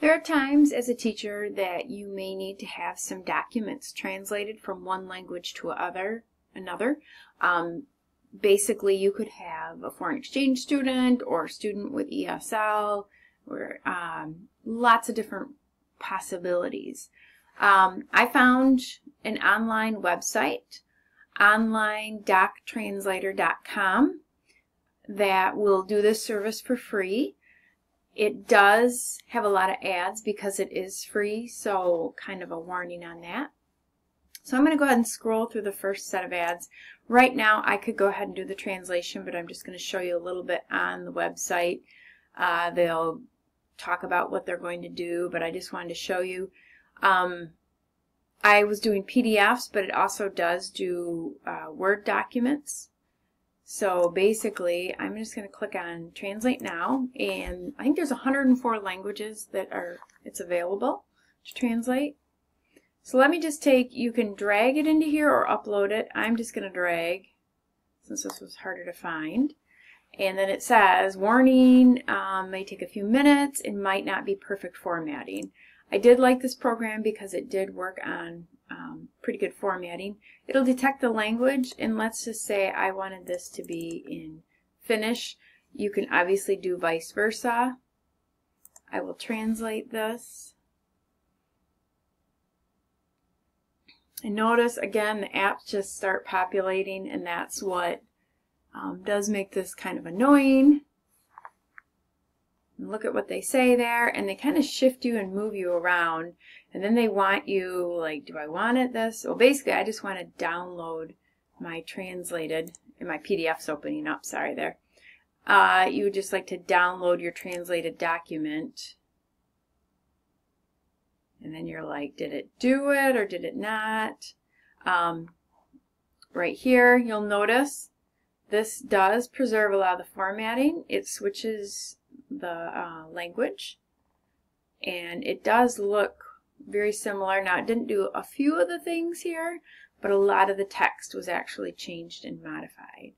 There are times as a teacher that you may need to have some documents translated from one language to other, another. Um, basically, you could have a foreign exchange student or a student with ESL or um, lots of different possibilities. Um, I found an online website, onlinedoctranslator.com, that will do this service for free. It does have a lot of ads because it is free, so kind of a warning on that. So I'm going to go ahead and scroll through the first set of ads. Right now I could go ahead and do the translation, but I'm just going to show you a little bit on the website. Uh, they'll talk about what they're going to do, but I just wanted to show you. Um, I was doing PDFs, but it also does do uh, Word documents. So basically, I'm just going to click on Translate Now, and I think there's 104 languages that are it's available to translate. So let me just take, you can drag it into here or upload it. I'm just going to drag, since this was harder to find. And then it says, warning, um, may take a few minutes, it might not be perfect formatting. I did like this program because it did work on pretty good formatting. It'll detect the language and let's just say I wanted this to be in Finnish. You can obviously do vice versa. I will translate this. And notice again the apps just start populating and that's what um, does make this kind of annoying. Look at what they say there and they kind of shift you and move you around. And then they want you like do I want it this? Well basically I just want to download my translated and my PDF's opening up sorry there. Uh, you would just like to download your translated document. And then you're like did it do it or did it not? Um, right here you'll notice this does preserve a lot of the formatting. It switches the uh, language. And it does look very similar. Now, it didn't do a few of the things here, but a lot of the text was actually changed and modified.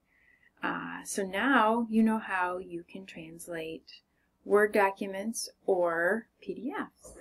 Uh, so now you know how you can translate Word documents or PDFs.